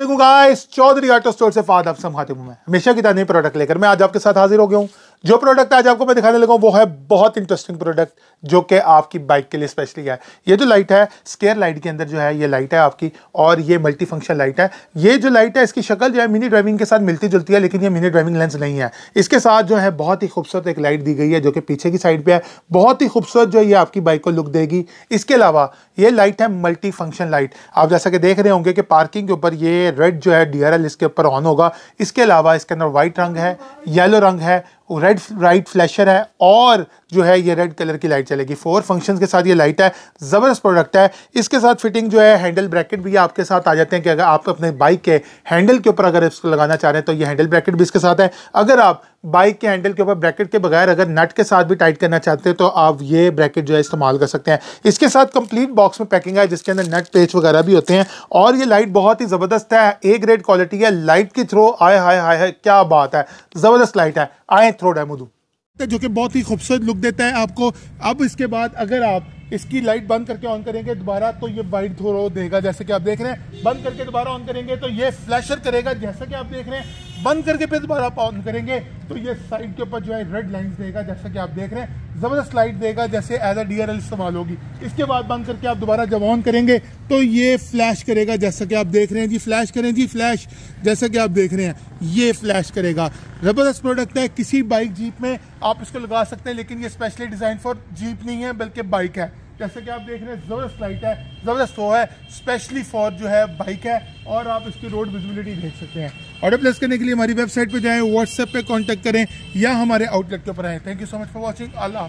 देखो guys Chaudhary auto store से फाद आप संभाते हूँ मैं। हमेशा की तरह प्रोडक्ट लेकर मैं आज आपके साथ हाजिर हो गया हूँ। जो प्रोडक्ट आज आपको मैं दिखाने लगा वो है बहुत इंटरेस्टिंग प्रोडक्ट जो कि आपकी बाइक के लिए स्पेशली है। ये जो लाइट है स्केयर लाइट के अंदर जो है, ये लाइट है आपकी, और ये मल्टी फ़ंक्शन लाइट है। ये जो लाइट है, इसकी शक्ल जो है मिनी ड्राइविंग के साथ मिलती जुलती है, लेकिन ये मिनी ड्राइविंग लेंस नहीं है। इसके साथ जो है बहुत ही खूबसूरत एक लाइट दी गई है, जो कि पीछे की साइड पर है। बहुत ही खूबसूरत जो ये आपकी बाइक को लुक देगी। इसके अलावा, ये लाइट है मल्टी फ़ंक्शन लाइट आप जैसा कि देख रहे होंगे कि पार्किंग के ऊपर ये रेड जो है डीआरएल इसके ऊपर ऑन होगा। इसके अलावा इसके अंदर व्हाइट रंग है येलो रंग है रेड राइट फ्लैशर है और जो है ये रेड कलर की लाइट चलेगी। फोर फ़ंक्शन के साथ ये लाइट है, ज़बरदस्त प्रोडक्ट है। इसके साथ फिटिंग जो है हैंडल ब्रैकेट भी आपके साथ आ जाते हैं कि अगर आप अपने बाइक के हैंडल के ऊपर अगर इसको लगाना चाह रहे हैं तो ये हैंडल ब्रैकेट भी इसके साथ है। अगर आप बाइक के हैंडल के ऊपर ब्रैकेट के बगैर अगर नट के साथ भी टाइट करना चाहते हैं तो आप ये ब्रैकेट जो है इस्तेमाल कर सकते हैं। इसके साथ कंप्लीट बॉक्स में पैकिंग है, जिसके अंदर नट पेच वगैरह भी होते हैं। और ये लाइट बहुत ही ज़बरदस्त है ए ग्रेड क्वालिटी है लाइट के थ्रो आए हाय हाय है क्या बात है, ज़बरदस्त लाइट है। आए थ्रो डेमोदू जो कि बहुत ही खूबसूरत लुक देता है आपको। अब इसके बाद अगर आप इसकी लाइट बंद करके ऑन करेंगे दोबारा तो ये वाइट थोड़ा देगा, जैसे कि आप देख रहे हैं। बंद करके दोबारा ऑन करेंगे तो ये फ्लैशर करेगा, जैसा कि आप देख रहे हैं। बंद करके फिर दोबारा आप ऑन करेंगे। तो ये साइड के ऊपर जो है रेड लाइंस देगा, जैसा कि आप देख रहे हैं। ज़बरदस्त लाइट देगा, जैसे एज अ डी इस्तेमाल होगी। इसके बाद बंद करके आप दोबारा जब ऑन करेंगे तो ये फ्लैश करेगा, जैसा कि आप देख रहे हैं। जी फ्लैश करें, जी फ्लैश जैसा कि आप देख रहे हैं। ये फ्लैश करेगा। ज़बरदस्त प्रोडक्ट है, किसी बाइक जीप में आप इसको लगा सकते हैं, लेकिन ये स्पेशली डिज़ाइन फॉर जीप नहीं है, बल्कि बाइक है। जैसे कि आप देख रहे हैं, ज़बरदस्त लाइट है, ज़बरदस्त वो है स्पेशली फॉर जो है बाइक है, और आप इसकी रोड विजिबिलिटी देख सकते हैं। ऑर्डर प्लेस करने के लिए हमारी वेबसाइट पर जाएँ व्हाट्सएप पे कांटेक्ट करें, या हमारे आउटलेट के ऊपर आए। Thank you so much for watching Allah